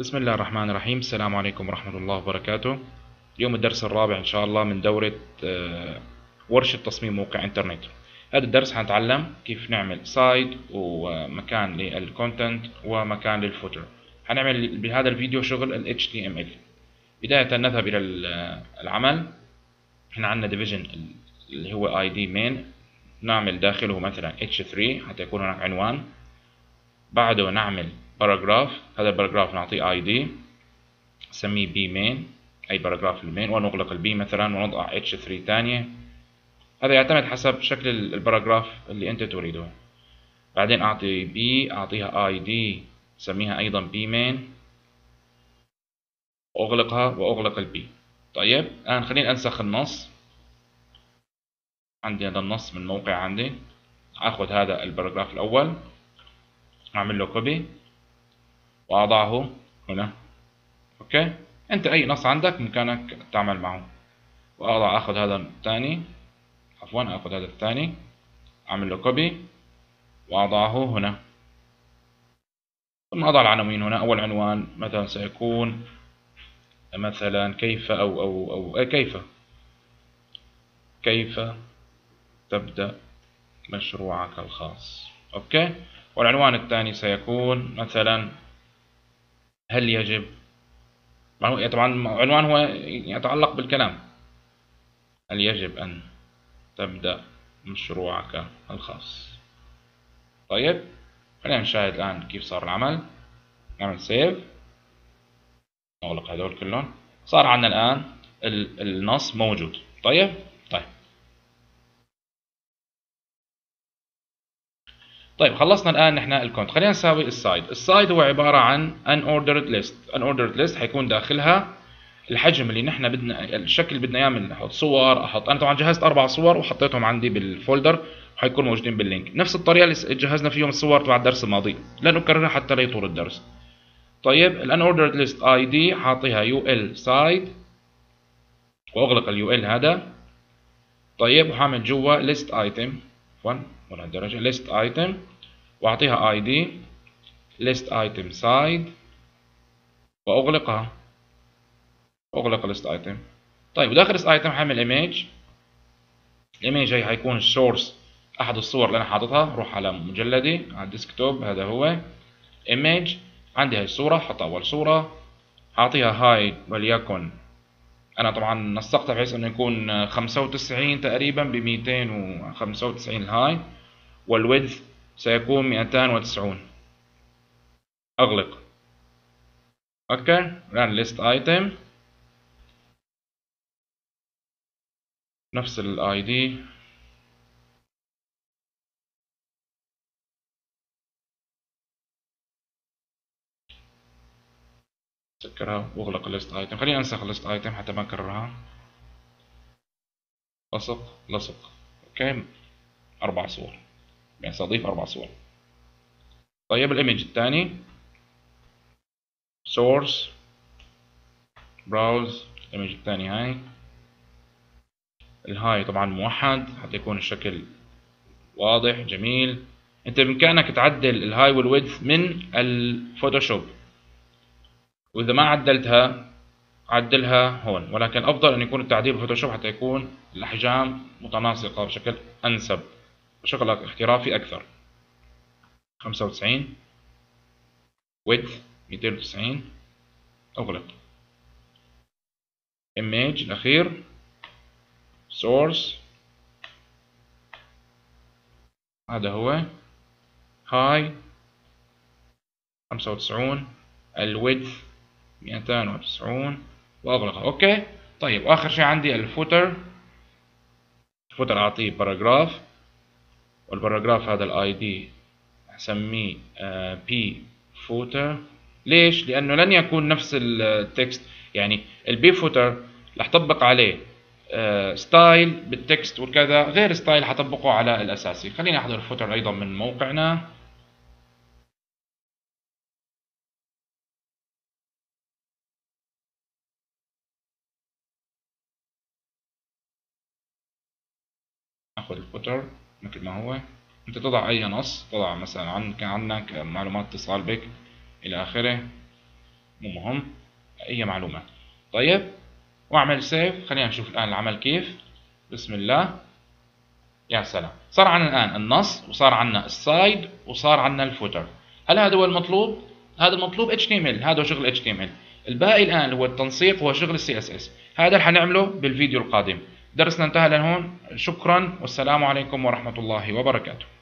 بسم الله الرحمن الرحيم. السلام عليكم ورحمة الله وبركاته. اليوم الدرس الرابع إن شاء الله من دورة آه، ورشة تصميم موقع إنترنت. هذا الدرس حنتعلم كيف نعمل site ومكان لل content ومكان لل footer حنعمل بهذا الفيديو شغل ال HTML بداية نذهب إلى العمل. هنا عندنا division اللي هو ID main. نعمل داخله مثلا H3 حتى يكون هناك عنوان. بعده نعمل paragraph هذا ال paragraph نعطيه ID نسميه p main أي paragraph ال main ونغلق ال p مثلا ونضع اتش 3 ثانية. هذا يعتمد حسب شكل ال paragraph اللي أنت تريده. بعدين أعطي p أعطيها ID سميها أيضا p main واغلقها وأغلق ال p طيب الآن خليني أنسخ النص. عندي هذا النص من موقع عندي. أخذ هذا ال paragraph الأول. أعمل له copy وأضعه هنا. okay؟ أنت أي نص عندك بإمكانك تعمل معه وأضع أخذ هذا الثاني. عفوا أخذ هذا الثاني. أعمل له copy وأضعه هنا. ثم أضع العناوين هنا. أول عنوان مثلا سيكون مثلا كيف أو أو أو كيف؟ كيف تبدأ مشروعك الخاص؟ أوكي؟ والعنوان الثاني سيكون مثلا هل يجب؟ طبعا عنوان هو يتعلق بالكلام. هل يجب أن تبدأ مشروعك الخاص؟ طيب خلينا نشاهد الآن كيف صار العمل. نعمل سيف. نغلق هذول كلهم. صار عندنا الآن النص موجود. طيب طيب خلصنا الآن نحن ال content. خلينا نساوي ال side. ال side هو عبارة عن unordered list unordered list حيكون داخلها الحجم اللي نحن بدنا الشكل اللي بدنا إياه من أحط صور أحط أنا طبعا جهزت أربع صور وحطيتهم عندي بال folder وحيكونوا موجودين بال link نفس الطريقة اللي جهزنا فيهم الصور تبع الدرس الماضي. لا نكررها حتى لا يطول الدرس. طيب ال unordered list ID حاعطيها ul side وأغلق ال ul هذا. طيب وحاعمل جوا list item عفوا ولا درجه list item واعطيها ID list item side وأغلقها. أغلق list item. طيب وداخل list item حعمل image. ال image هي حيكون ال source أحد الصور اللي أنا حاططها. روح على مجلدي على ال desktop هذا هو. image عندي هاي الصورة حط أول صورة. اعطيها هاي وليكن أنا طبعا نسقتها بحيث إنه يكون 95 تقريبا ب 295 ال height وال width سيكون 290 أغلق. okay. الآن list item. نفس ال ID سكرها واغلق ال list item خلينا أنسخ ال list item حتى ما نكررها لصق لصق. okay. أربع صور. يعني سأضيف أربع صور. طيب ال image الثاني. Source. Browse. ال image الثاني هاي. الهاي طبعا موحد حتى يكون الشكل واضح جميل. أنت بإمكانك تعدل ال height وال width من ال Photoshop. وإذا ما عدلتها عدلها هون. ولكن أفضل أن يكون التعديل بالفوتوشوب حتى يكون الأحجام متناسقة بشكل أنسب. شغل احترافي أكثر. خمسة وتسعين width ميتين وتسعين أغلق. image الأخير source هذا هو. خمسة وتسعون ال width مئتان وتسعون وأغلقها okay. طيب آخر شيء عندي ال footer. ال footer أعطيه paragraph وال paragraph هذا ال ID أسميه p footer ليش؟ لأنه لن يكون نفس ال text يعني ال p footer رح طبق عليه style آه، بال text وكذا غير style حطبقه على الأساسي. خلينا احضر ال footer أيضا من موقعنا. اخذ ال footer مثل ما هو. أنت تضع أي نص تضع مثلا عن كان عندك معلومات اتصال بك إلى آخره. مو مهم. أي معلومات طيب واعمل save خلينا نشوف الآن العمل كيف. بسم الله. يا سلام. صار عندنا الآن النص وصار عندنا ال side وصار عندنا ال footer هل هذا هو المطلوب؟ هذا المطلوب HTML هذا هو شغل HTML الباقي اللي هو التنسيق هو شغل CSS هذا اللي حنعمله بالفيديو القادم. درسنا انتهى لهون. شكرا. والسلام عليكم ورحمة الله وبركاته.